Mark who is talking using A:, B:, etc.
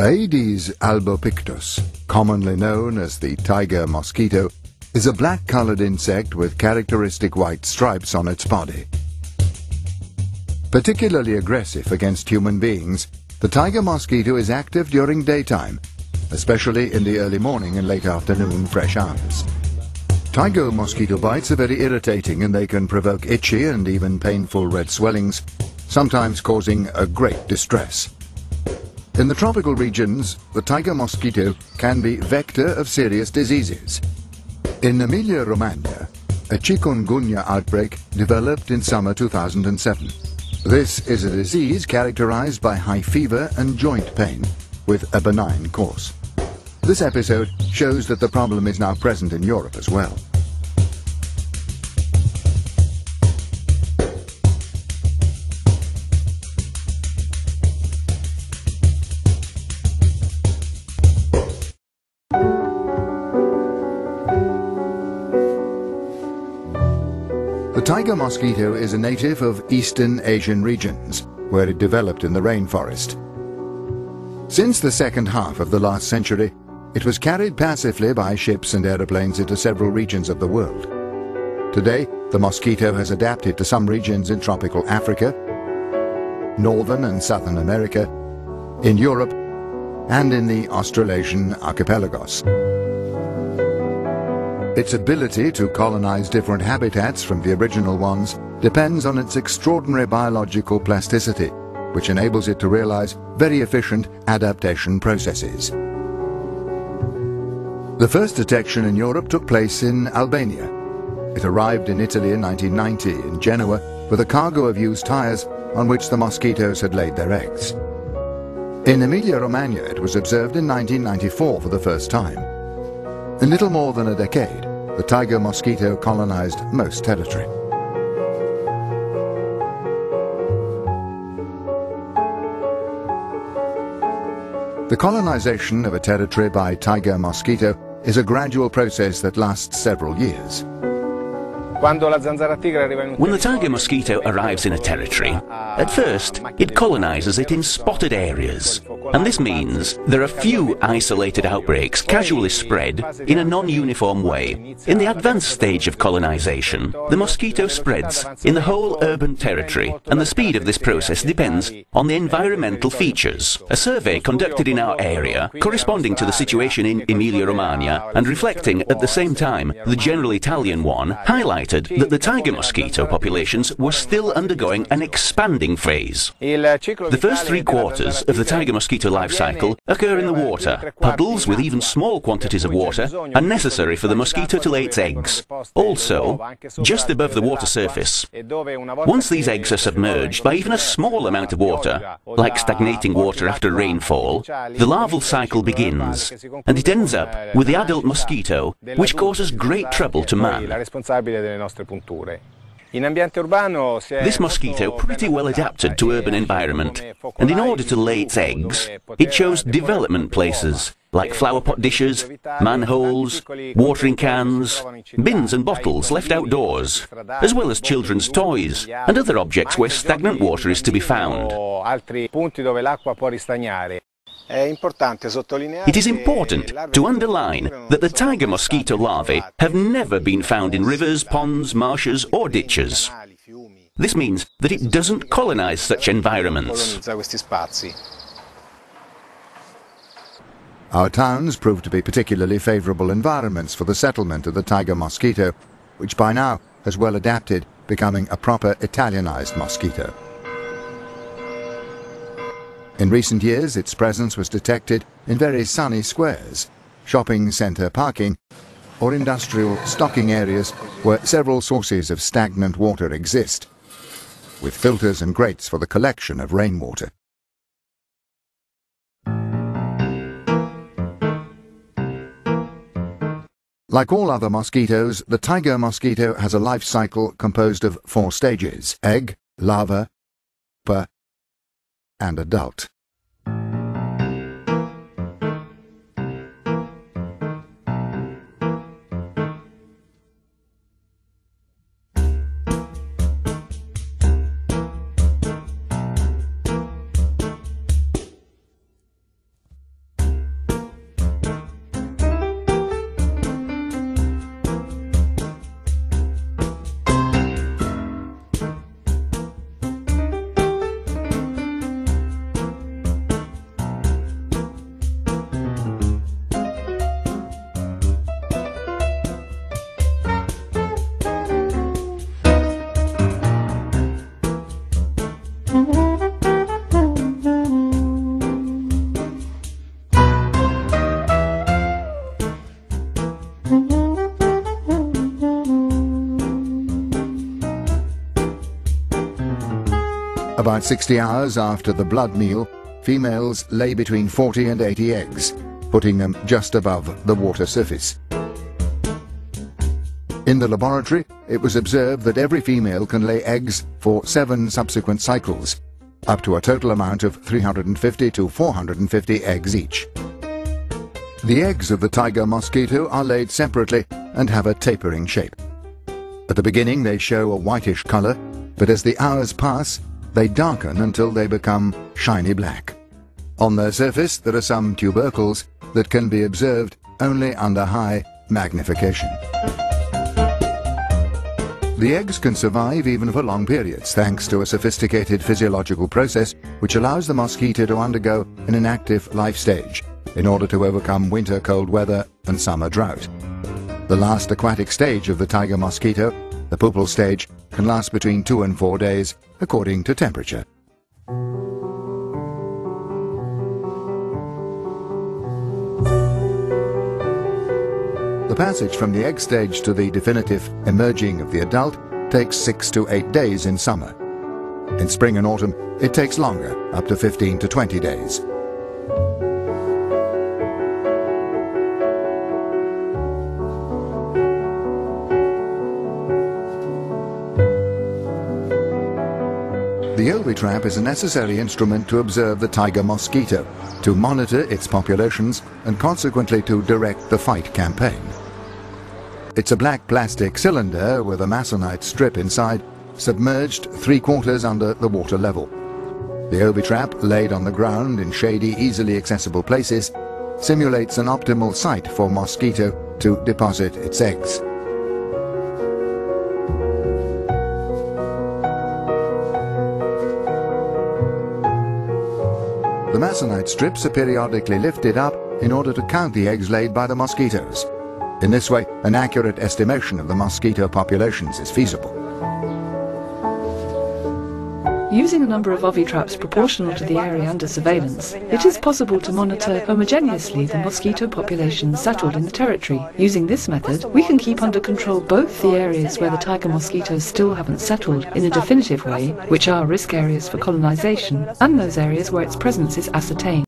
A: Aedes albopictus, commonly known as the tiger mosquito, is a black-colored insect with characteristic white stripes on its body. Particularly aggressive against human beings, the tiger mosquito is active during daytime, especially in the early morning and late afternoon fresh hours. Tiger mosquito bites are very irritating and they can provoke itchy and even painful red swellings, sometimes causing a great distress. In the tropical regions, the tiger mosquito can be vector of serious diseases. In Emilia-Romagna, a chikungunya outbreak developed in summer 2007. This is a disease characterized by high fever and joint pain, with a benign course. This episode shows that the problem is now present in Europe as well. The tiger mosquito is a native of eastern Asian regions, where it developed in the rainforest. Since the second half of the last century, it was carried passively by ships and aeroplanes into several regions of the world. Today, the mosquito has adapted to some regions in tropical Africa, northern and southern America, in Europe, and in the Australasian archipelagos. Its ability to colonize different habitats from the original ones depends on its extraordinary biological plasticity, which enables it to realize very efficient adaptation processes. The first detection in Europe took place in Albania. It arrived in Italy in 1990 in Genoa with a cargo of used tires on which the mosquitoes had laid their eggs. In Emilia-Romagna it was observed in 1994 for the first time. In little more than a decade, the tiger mosquito colonized most territory. The colonization of a territory by tiger mosquito is a gradual process that lasts several years.
B: When the tiger mosquito arrives in a territory, at first it colonizes it in spotted areas. And this means there are few isolated outbreaks casually spread in a non-uniform way. In the advanced stage of colonization, the mosquito spreads in the whole urban territory, and the speed of this process depends on the environmental features. A survey conducted in our area, corresponding to the situation in Emilia-Romagna and reflecting at the same time the general Italian one, highlighted that the tiger mosquito populations were still undergoing an expanding phase. The first three quarters of the tiger mosquito life cycle occur in the water. Puddles with even small quantities of water are necessary for the mosquito to lay its eggs. Also, just above the water surface. Once these eggs are submerged by even a small amount of water, like stagnating water after rainfall, the larval cycle begins, and it ends up with the adult mosquito, which causes great trouble to man. This mosquito pretty well adapted to urban environment, and in order to lay its eggs, it chose development places like flowerpot dishes, manholes, watering cans, bins and bottles left outdoors, as well as children's toys and other objects where stagnant water is to be found. It is important to underline that the tiger mosquito larvae have never been found in rivers, ponds, marshes or ditches. This means that it doesn't colonize such environments.
A: Our towns prove to be particularly favorable environments for the settlement of the tiger mosquito, which by now has well adapted, becoming a proper Italianized mosquito. In recent years, its presence was detected in very sunny squares, shopping centre parking, or industrial stocking areas where several sources of stagnant water exist, with filters and grates for the collection of rainwater. Like all other mosquitoes, the tiger mosquito has a life cycle composed of four stages egg, larva, pupa, and adult. About 60 hours after the blood meal, females lay between 40 and 80 eggs, putting them just above the water surface. In the laboratory, it was observed that every female can lay eggs for seven subsequent cycles, up to a total amount of 350 to 450 eggs each. The eggs of the tiger mosquito are laid separately and have a tapering shape. At the beginning they show a whitish color, but as the hours pass, they darken until they become shiny black. On their surface there are some tubercles that can be observed only under high magnification. The eggs can survive even for long periods thanks to a sophisticated physiological process which allows the mosquito to undergo an inactive life stage in order to overcome winter cold weather and summer drought. The last aquatic stage of the tiger mosquito, the pupal stage, can last between two and four days according to temperature. The passage from the egg stage to the definitive emerging of the adult takes six to eight days in summer. In spring and autumn, it takes longer, up to 15 to 20 days. The Ovitrap is a necessary instrument to observe the tiger mosquito, to monitor its populations and consequently to direct the fight campaign. It's a black plastic cylinder with a masonite strip inside, submerged three quarters under the water level. The Ovitrap, laid on the ground in shady, easily accessible places, simulates an optimal site for mosquito to deposit its eggs. The masonite strips are periodically lifted up in order to count the eggs laid by the mosquitoes. In this way, an accurate estimation of the mosquito populations is feasible.
C: Using a number of ovitraps proportional to the area under surveillance, it is possible to monitor homogeneously the mosquito populations settled in the territory. Using this method, we can keep under control both the areas where the tiger mosquitoes still haven't settled in a definitive way, which are risk areas for colonization, and those areas where its presence is ascertained.